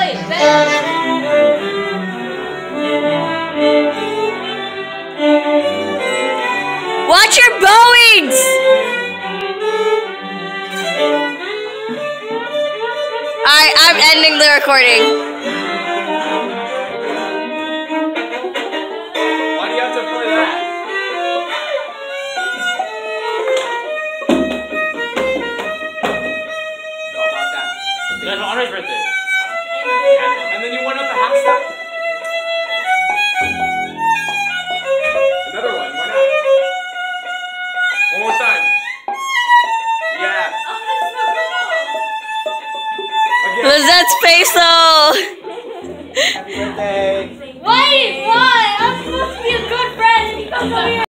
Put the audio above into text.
play it better. Watch your bowings! Alright, I'm ending the recording. Why do you have to play that? Not that. That's Andre's birthday. And then you went up the half step. Another one. Why not? One more time. Yeah. Again. Lizette's face though! Happy birthday. Wait, why? I'm supposed to be a good friend. You come over here.